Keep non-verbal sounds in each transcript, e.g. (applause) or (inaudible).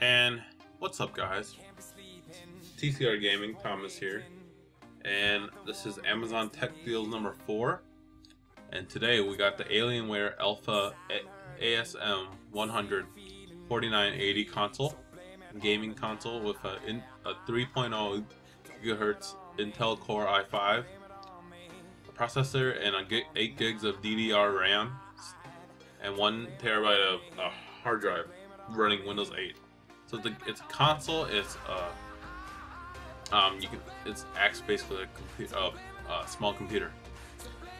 And what's up guys? TCR Gaming, Thomas here. And this is Amazon Tech Deals number 4. And today we got the Alienware Alpha ASM 100 4980 console, gaming console with a, a 3.0 gigahertz Intel Core i5 processor and a 8 gigs of DDR RAM and 1 terabyte of uh, hard drive running Windows 8. So the, it's a console. It's uh, um, you can it's acts basically a computer, uh, uh, small computer,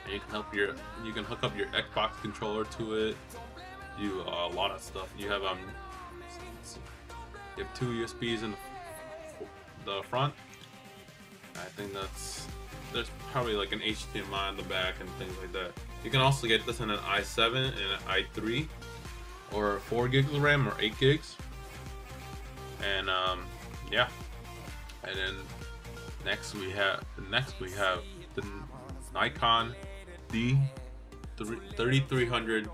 and you can help your you can hook up your Xbox controller to it. Do uh, a lot of stuff. You have um you have two USBs in the, the front. I think that's there's probably like an HDMI in the back and things like that. You can also get this in an i7 and an i3 or 4 gigs of RAM or 8 gigs. And um, yeah. And then next we have next we have the Nikon D 3300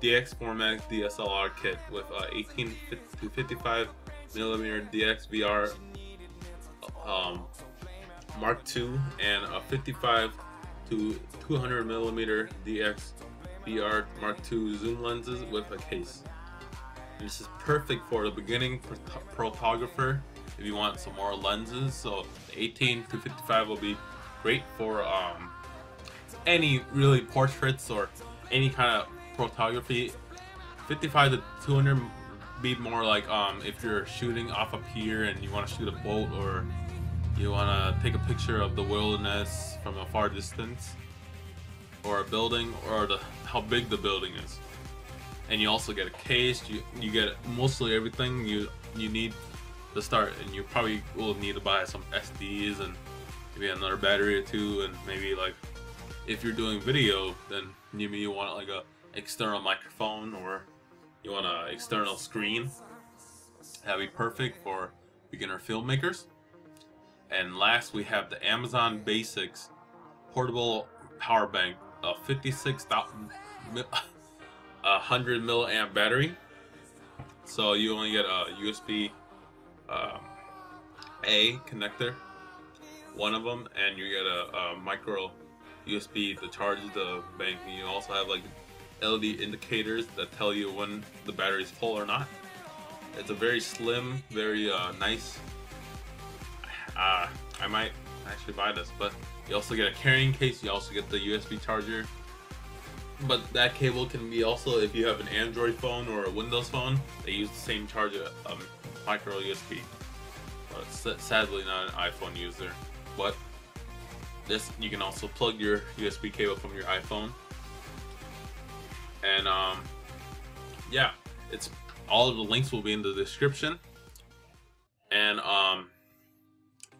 DX format DSLR kit with uh, 18 to 55 millimeter DX VR um, Mark II and a 55 to 200 millimeter DX VR Mark II zoom lenses with a case. This is perfect for the beginning photographer if you want some more lenses. So 18 to 55 will be great for um, any really portraits or any kind of photography. 55 to 200 be more like um, if you're shooting off a pier and you want to shoot a boat or you want to take a picture of the wilderness from a far distance or a building or the how big the building is and you also get a case you you get mostly everything you you need to start and you probably will need to buy some SDs and maybe another battery or two and maybe like if you're doing video then maybe you want like a external microphone or you want an external screen. That'd be perfect for beginner filmmakers. And last we have the Amazon Basics portable power bank, a 56,000 (laughs) 100 milliamp battery. So you only get a USB um, A connector, one of them, and you get a, a micro USB to charge the bank. And you also have like LED indicators that tell you when the battery is full or not. It's a very slim, very uh, nice uh, I might actually buy this, but you also get a carrying case, you also get the USB charger. But that cable can be also, if you have an Android phone or a Windows phone, they use the same charger, um, micro USB. But sadly not an iPhone user. But this, you can also plug your USB cable from your iPhone. And um, yeah, it's all of the links will be in the description. And um,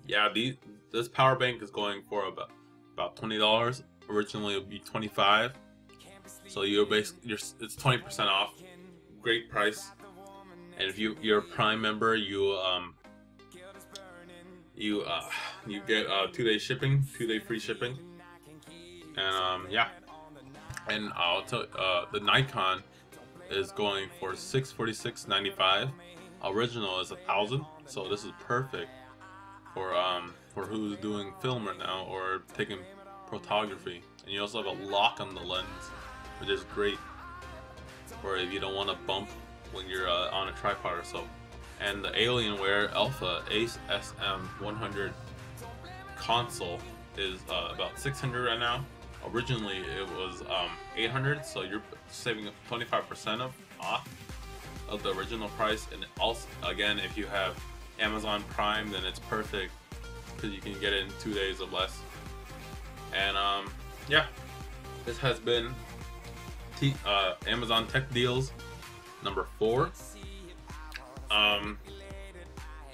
yeah, these, this power bank is going for about about twenty dollars. Originally, it would be twenty five. So you're basically you're, it's twenty percent off. Great price. And if you you're a Prime member, you um you uh you get uh two day shipping, two day free shipping. And um yeah. And I'll tell uh the Nikon is going for six forty six ninety five. Original is a thousand, so this is perfect for um for who's doing film right now or taking photography. And you also have a lock on the lens, which is great for if you don't want to bump when you're uh, on a tripod or so. And the Alienware Alpha Ace SM100 console is uh, about 600 right now. Originally it was um, 800, so you're saving 25% of off of the original price. And also, again, if you have Amazon Prime, then it's perfect because you can get it in two days or less. And um, yeah, this has been T uh, Amazon Tech Deals number four. Um,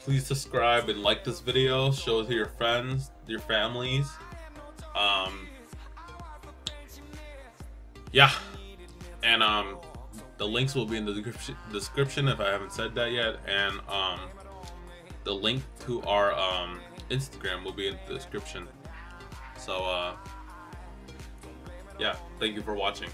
please subscribe and like this video. Show it to your friends, your families. Um, yeah, and um, the links will be in the description, description if I haven't said that yet. And um, the link to our um, Instagram will be in the description. So, uh, yeah, thank you for watching.